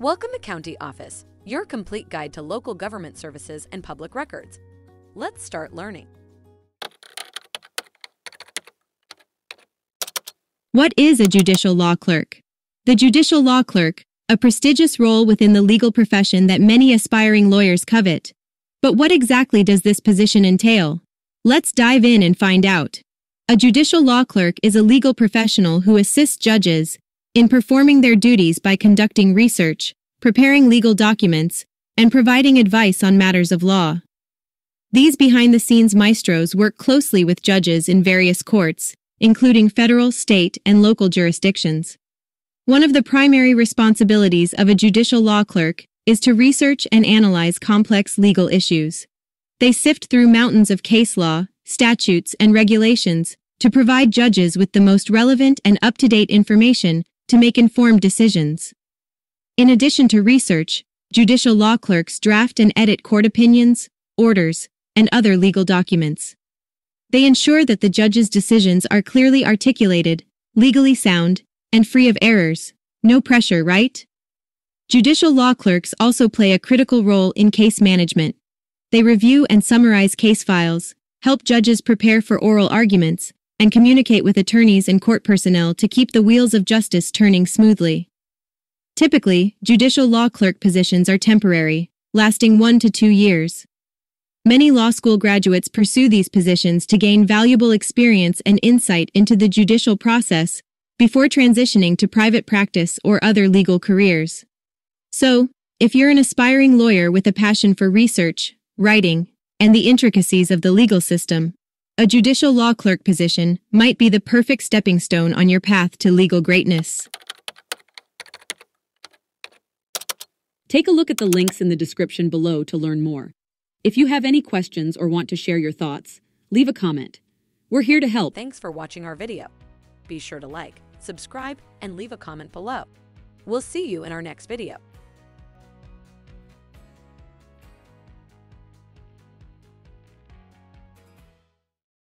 Welcome to County Office, your complete guide to local government services and public records. Let's start learning. What is a judicial law clerk? The judicial law clerk, a prestigious role within the legal profession that many aspiring lawyers covet. But what exactly does this position entail? Let's dive in and find out. A judicial law clerk is a legal professional who assists judges in performing their duties by conducting research, preparing legal documents, and providing advice on matters of law. These behind-the-scenes maestros work closely with judges in various courts, including federal, state, and local jurisdictions. One of the primary responsibilities of a judicial law clerk is to research and analyze complex legal issues. They sift through mountains of case law, statutes, and regulations to provide judges with the most relevant and up-to-date information to make informed decisions. In addition to research, judicial law clerks draft and edit court opinions, orders, and other legal documents. They ensure that the judge's decisions are clearly articulated, legally sound, and free of errors. No pressure, right? Judicial law clerks also play a critical role in case management. They review and summarize case files, help judges prepare for oral arguments, and communicate with attorneys and court personnel to keep the wheels of justice turning smoothly. Typically, judicial law clerk positions are temporary, lasting one to two years. Many law school graduates pursue these positions to gain valuable experience and insight into the judicial process before transitioning to private practice or other legal careers. So, if you're an aspiring lawyer with a passion for research, writing, and the intricacies of the legal system, a judicial law clerk position might be the perfect stepping stone on your path to legal greatness. Take a look at the links in the description below to learn more. If you have any questions or want to share your thoughts, leave a comment. We're here to help. Thanks for watching our video. Be sure to like, subscribe, and leave a comment below. We'll see you in our next video.